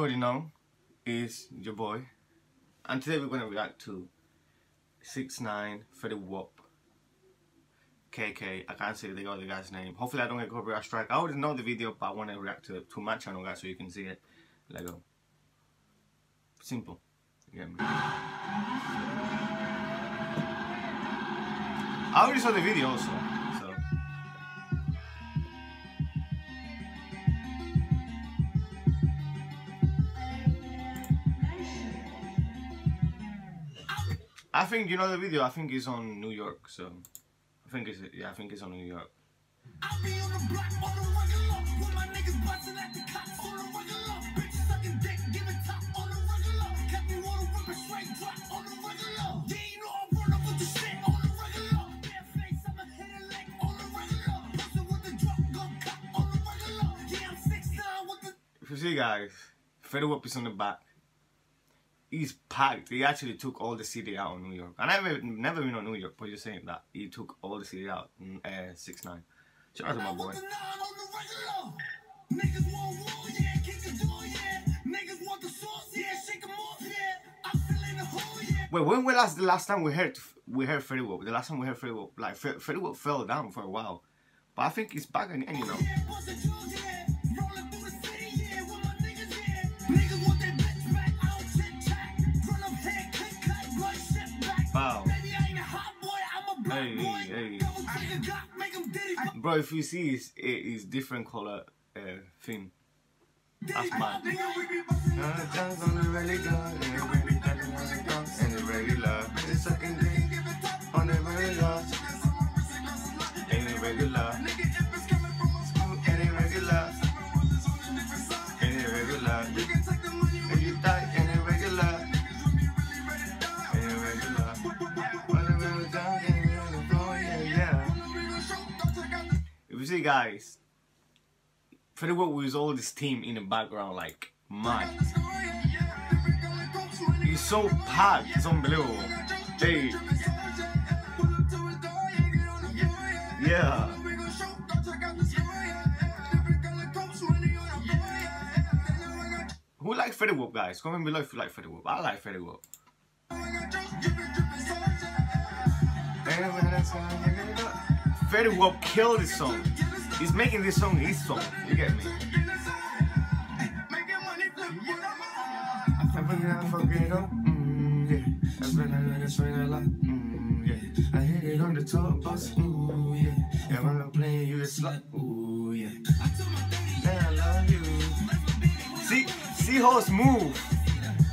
already know is your boy. And today we're going to react to 6 9 Fetty Wap KEKE I can't say the other guy's name. Hopefully I don't get copyright strike. I already know the video but I want to react to, it to my channel guys so you can see it. Let go. Simple. I already saw the video also I think you know the video. I think it's on New York, so I think it's yeah. I think it's on New York. If you see guys, Fetty Wap is on the back he's packed. He actually took all the city out in New York. I never never been on New York, but you're saying that he took all the city out in uh, six nine. Shout out to my boy. Wait, when was the last time we heard we heard Fetty Wap? The last time we heard Fetty Wap, like Fetty Wap fell down for a while, but I think he's back again, you know. Hey, hey. Bro, if you see, it's, it's different color uh, thing. That's mine. See guys, Wap with all this team in the background like man. He's so packed, it's unbelievable. Hey. Yeah. Who like Fetty Wap guys? Comment below if you like Wap. I like Fetty Wap. Fetty well kill this song. He's making this song his song. You get me? Mm, mm, I hit it on the top bus, ooh yeah. And when I'm playing you, it's like, ooh yeah. I love you. See, see how smooth,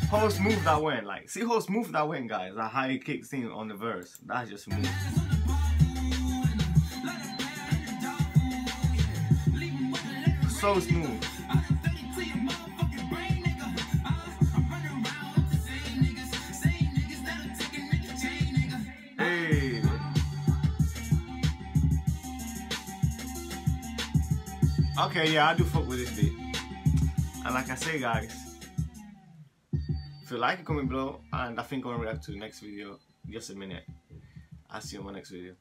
how smooth that went. Like, see how smooth that went, guys. That high kick thing on the verse. That's just smooth. So smooth. Hey. Okay, yeah, I do fuck with this beat. And like I say, guys, if you like it, comment below. And I think I'm gonna react to the next video. Just a minute. I'll see you in my next video.